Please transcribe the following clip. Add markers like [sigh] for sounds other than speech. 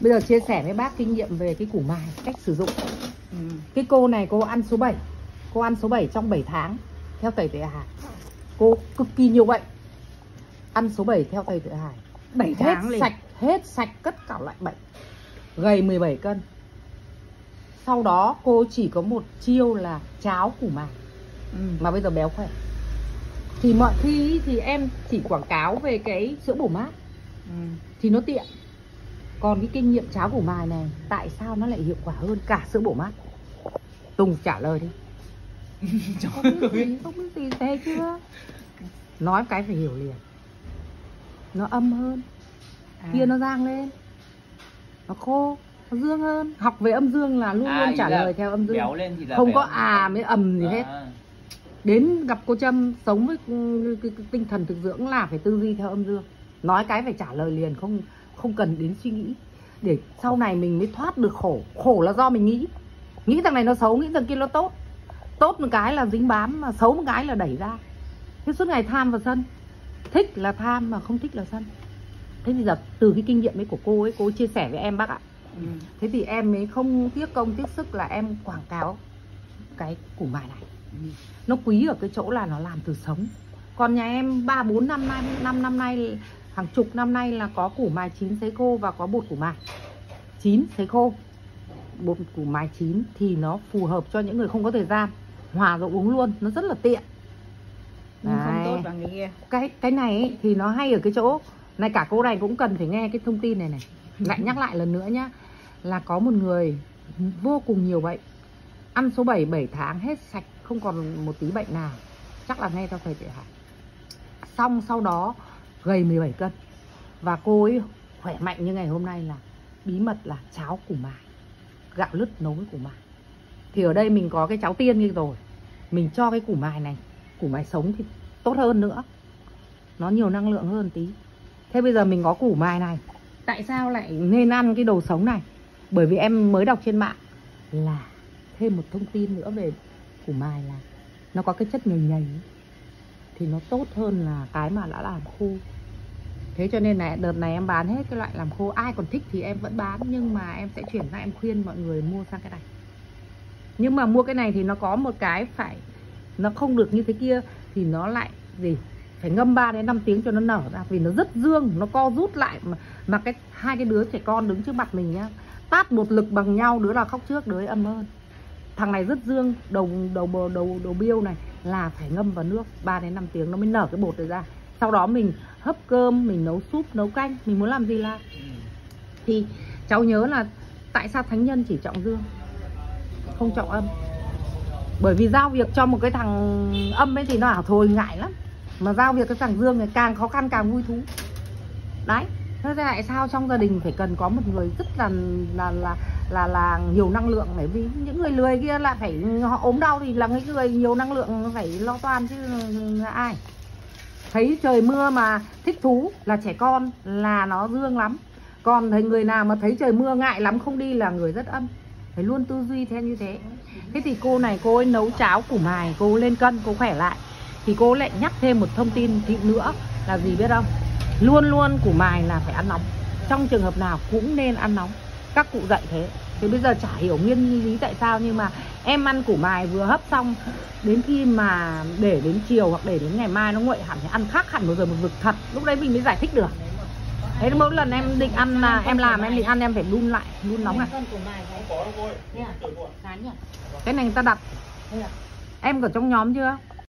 bây giờ chia sẻ với bác kinh nghiệm về cái củ mài cách sử dụng. Ừ. cái cô này cô ăn số 7 cô ăn số 7 trong 7 tháng theo thầy tuệ hải. Cô cực kỳ nhiều bệnh. Ăn số 7 theo thầy tuệ hải. 7 hết tháng liền. sạch hết sạch tất cả loại bệnh. Gầy 17 cân. Sau đó cô chỉ có một chiêu là cháo củ mài. Ừ. mà bây giờ béo khỏe. Thì mọi khi thì em chỉ quảng cáo về cái sữa bổ mát. Ừ. thì nó tiện còn cái kinh nghiệm cháo củ mài này tại sao nó lại hiệu quả hơn cả sữa bổ mát? Tùng trả lời đi. [laughs] Không biết gì? không biết gì thế chưa nói cái phải hiểu liền. Nó âm hơn. À. kia nó giang lên. Nó khô nó dương hơn. Học về âm dương là luôn À, luôn trả lời theo âm dương. không có à mới ầm gì hết. À, đến gặp cô trâm sống với tinh thần thực dưỡng là phải tư duy theo âm dương. Nói cái phải trả lời liền không không cần đến suy nghĩ. Để sau này mình mới thoát được khổ. Khổ là do mình nghĩ. Nghĩ thằng này nó xấu nghĩ thằng kia nó tốt. Tốt một cái là dính bám mà xấu một cái là đẩy ra. Thế suốt ngày tham và sân. Thích là tham mà không thích là sân. Thế thì giờ từ cái kinh nghiệm ấy của cô ấy cô chia sẻ với em bác ạ. Ừ. thế thì em mới không tiếc công tiếc sức là em quảng cáo cái củ mài này. Ừ. nó quý ở cái chỗ là nó làm từ sống. Còn nhà em ba bốn năm nay năm năm nay hàng chục năm nay là có củ mài chín sấy khô và có bột củ mài. Chín sấy khô. Bột củ mài chín thì nó phù hợp cho những người không có thời gian. Hòa rồi uống luôn nó rất là tiện. Không Đấy. tốt bằng cái cái cái này ấy, thì nó hay ở cái chỗ này cả cô này cũng cần phải nghe cái thông tin này này. Lại nhắc lại lần nữa nhá là có một người vô cùng nhiều bệnh. Ăn số 7 7 tháng hết sạch không còn một tí bệnh nào. Chắc là nghe theo thầy tuệ hải. Xong sau đó gầy 17 cân. Và cô ấy khỏe mạnh như ngày hôm nay là bí mật là cháo củ mài, gạo lứt nấu với củ mài. Thì ở đây mình có cái cháo tiên như rồi. Mình cho cái củ mài này, củ mài sống thì tốt hơn nữa. Nó nhiều năng lượng hơn tí. Thế bây giờ mình có củ mài này. Tại sao lại nên ăn cái đồ sống này? Bởi vì em mới đọc trên mạng là thêm một thông tin nữa về củ mài là nó có cái chất nhầy nhầy. ấy thì nó tốt hơn là cái mà đã làm khô. Thế cho nên là đợt này em bán hết cái loại làm khô, ai còn thích thì em vẫn bán, nhưng mà em sẽ chuyển sang em khuyên mọi người mua sang cái này. Nhưng mà mua cái này thì nó có một cái phải, nó không được như thế kia thì nó lại gì? Phải ngâm 3 đến 5 tiếng cho nó nở ra, vì nó rất dương, nó co rút lại mà mà cái, hai cái đứa trẻ con đứng trước mặt mình nhá, tát một lực bằng nhau, đứa nào khóc trước đứa ấy âm hơn thằng này rất dương, đầu đầu bờ, đầu đầu biêu này là phải ngâm vào nước 3 đến 5 tiếng, nó mới nở cái bột này ra. Sau đó mình hấp cơm, mình nấu súp, nấu canh. Mình muốn làm gì là. thì cháu nhớ là tại sao thánh nhân chỉ trọng dương, không trọng âm? Bởi vì giao việc cho một cái thằng âm ấy thì nó bảo thôi, ngại lắm. Mà giao việc cái thằng dương này càng khó khăn càng vui thú. Đấy, thế tại sao trong gia đình phải cần có một người rất là là là là là nhiều năng lượng bởi vì những người lười kia là phải họ ốm đau thì là những người nhiều năng lượng phải lo toan chứ, là ai? Thấy trời mưa mà thích thú là trẻ con là nó dương lắm. Còn thấy người nào mà thấy trời mưa ngại lắm, không đi là người rất âm. Phải luôn tư duy theo như thế. Thế thì cô này, cô ấy nấu cháo củ mài, cô lên cân, cô khỏe lại. Thì cô lại nhắc thêm một thông tin thị nữa là gì biết không? Luôn luôn củ mài là phải ăn nóng. Trong trường hợp nào cũng nên ăn nóng các cụ dạy thế. Thì bây giờ chả hiểu nguyên lý tại sao, nhưng mà em ăn củ mài vừa hấp xong, đến khi mà để đến chiều hoặc để đến ngày mai nó nguội hẳn thì ăn khác hẳn một giờ một vực thật. Lúc đấy mình mới giải thích được. Thế mỗi lần em định ăn là em làm, em định ăn em phải đun lại, đun nóng này. Cái này người ta đặt. Em ở trong nhóm chưa?